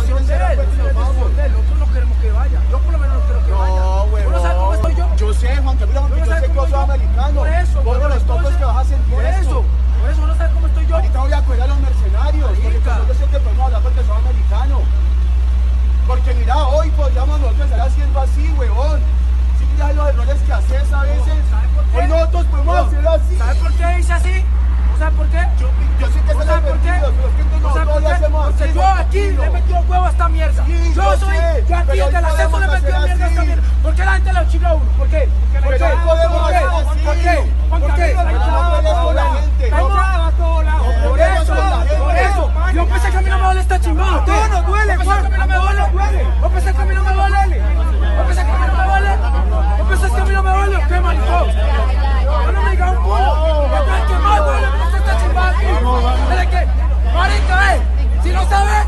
decisión de él, es decisión de él. Nosotros no queremos que vaya. Yo por lo menos no quiero que vaya. No, ¿Tú no sabes cómo estoy yo? Yo sé, Juan Camilo, porque ¿Tú no yo sé que cómo vos sos estoy yo? americano. Por eso, por los topos que vas a sentir Por eso, por eso no sabes cómo estoy yo. Ahorita voy a coger a los mercenarios, nosotros sé que podemos hablar porque sos americano. Porque mira, hoy podríamos nosotros estar haciendo así, huevón. mierda. Sí, yo soy cantidad de la gente le metió mierda a esta mierda. ¿Por qué la gente le chifla a uno? ¿Por qué? ¿Por qué? ¿Por qué? ¿Por qué? ¿Por qué? Por eso, por eso. Yo pensé que a mí no me duele esta chimbada. No, ¿eh? no duele, Yo pensé que a mí no me duele. ¿eh? Yo pensé que a mí no me duele. ¿eh? Yo pensé que a mí no me duele. Yo pensé que a mí no me duele. ¿Qué maricón? Yo no me digas un culo. Yo creo que más duele. Me gusta esta chimbada aquí. ¿Qué? Marica, eh. Si no sabes.